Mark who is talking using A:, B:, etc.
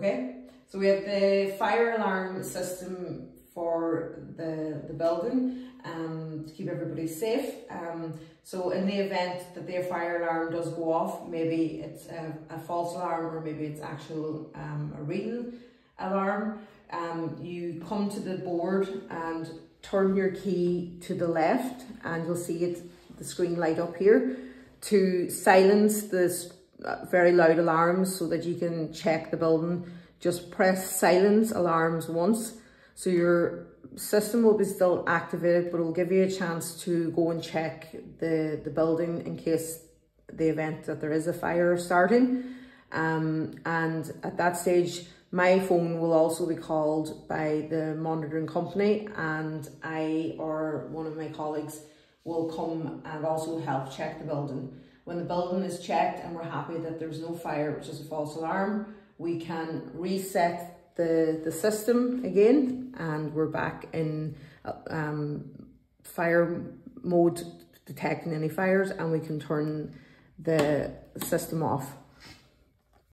A: Okay, so we have the fire alarm system for the, the building um, to keep everybody safe. Um, so in the event that their fire alarm does go off, maybe it's a, a false alarm or maybe it's actual um, a real alarm, um, you come to the board and turn your key to the left and you'll see it the screen light up here to silence the very loud alarms so that you can check the building. Just press silence alarms once so your system will be still activated, but it will give you a chance to go and check the, the building in case the event that there is a fire starting. Um, and at that stage, my phone will also be called by the monitoring company and I or one of my colleagues will come and also help check the building. When the building is checked and we're happy that there's no fire, which is a false alarm, we can reset the, the system again and we're back in um, fire mode detecting any fires and we can turn the system off.